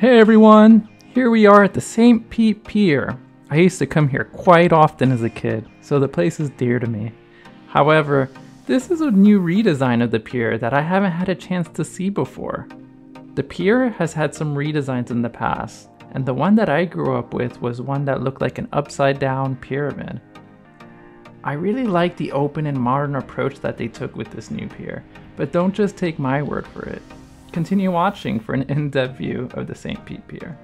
Hey everyone! Here we are at the St. Pete Pier. I used to come here quite often as a kid, so the place is dear to me. However, this is a new redesign of the pier that I haven't had a chance to see before. The pier has had some redesigns in the past, and the one that I grew up with was one that looked like an upside down pyramid. I really like the open and modern approach that they took with this new pier, but don't just take my word for it. Continue watching for an in-depth view of the St. Pete Pier.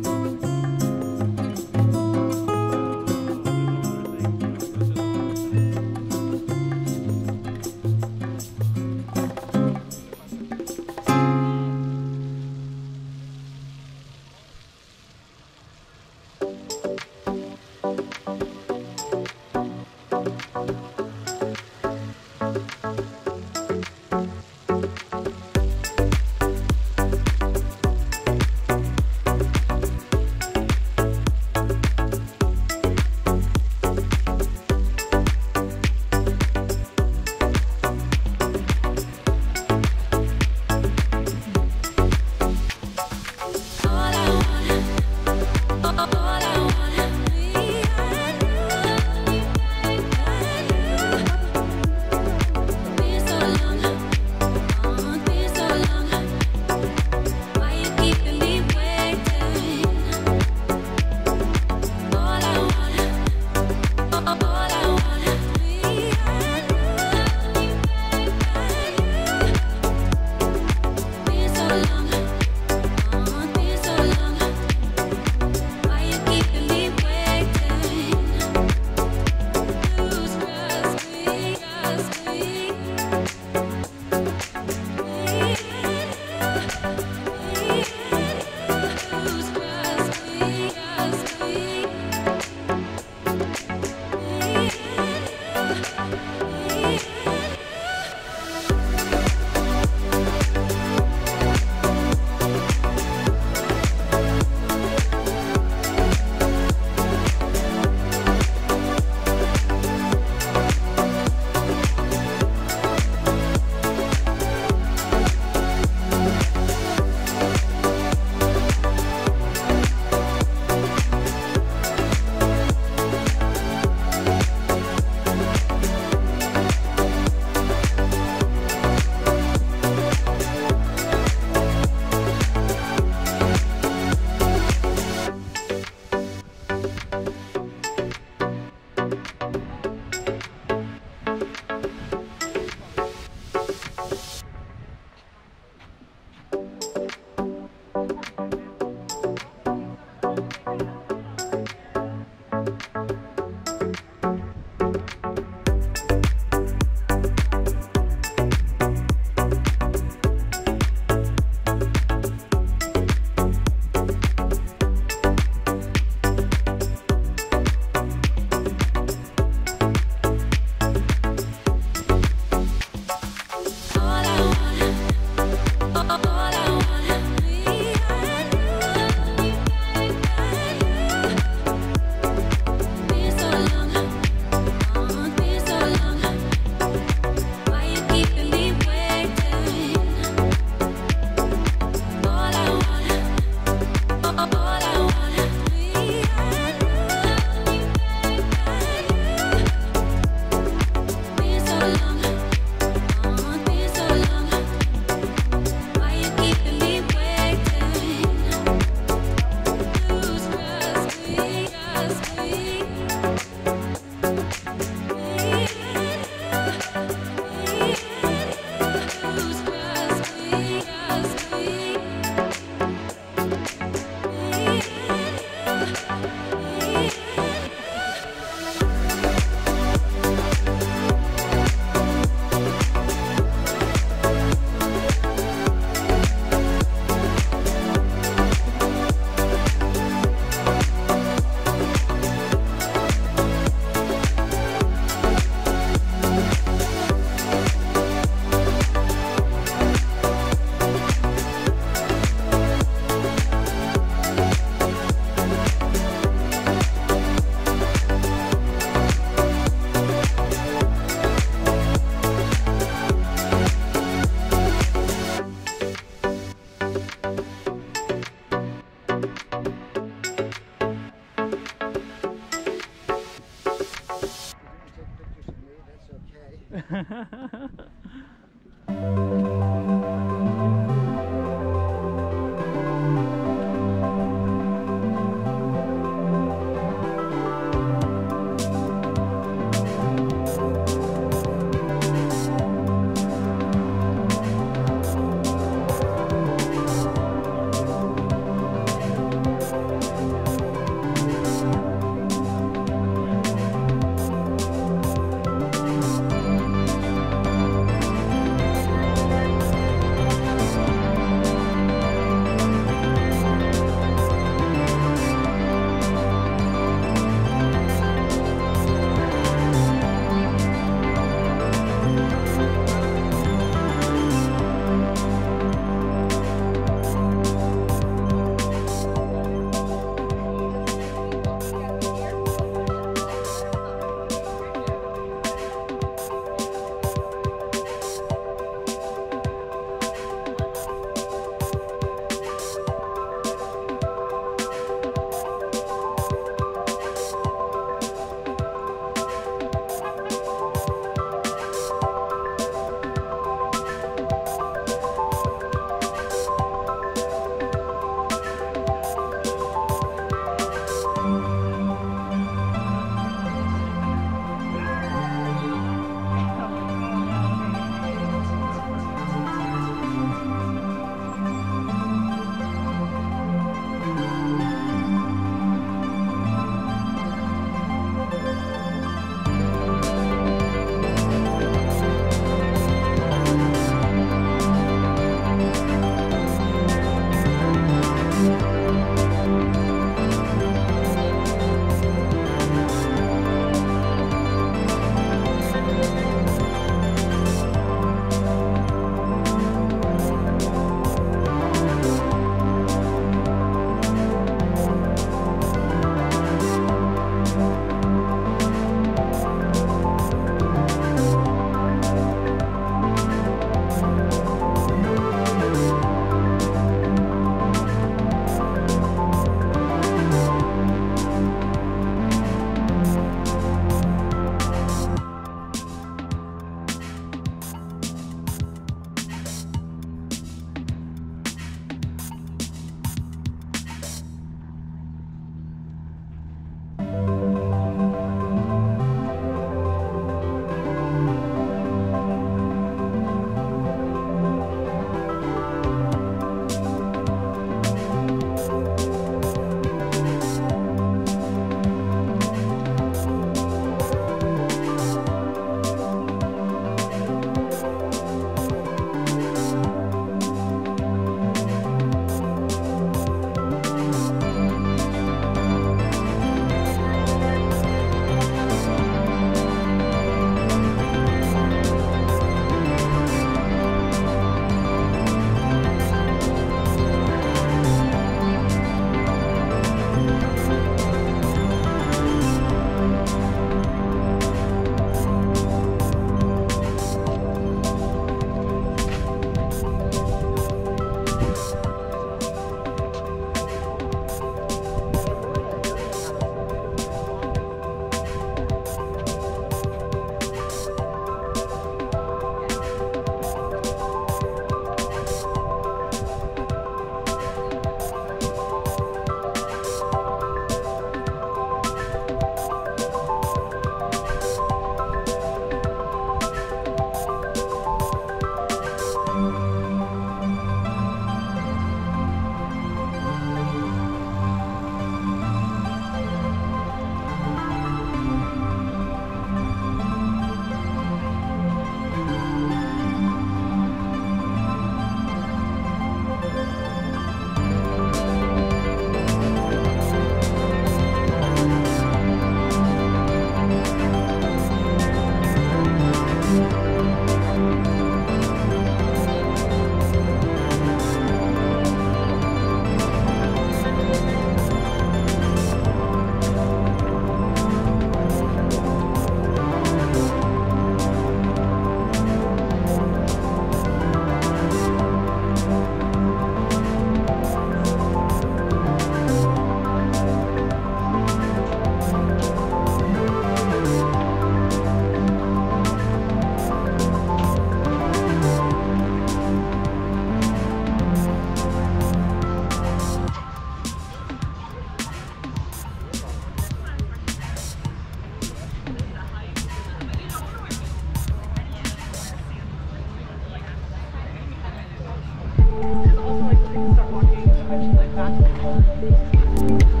Back.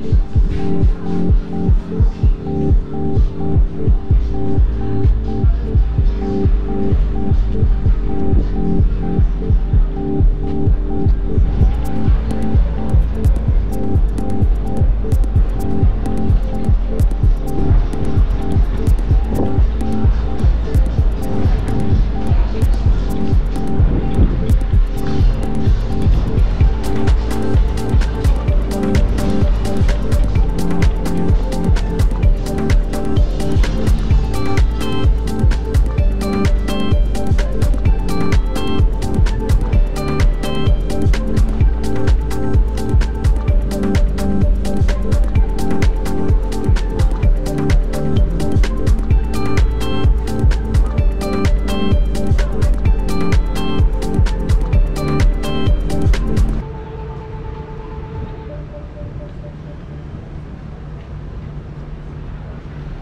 Thank you.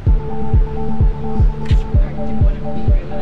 I wouldn't be real?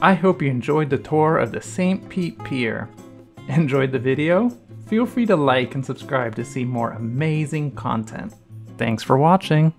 I hope you enjoyed the tour of the St. Pete Pier. Enjoyed the video? Feel free to like and subscribe to see more amazing content. Thanks for watching!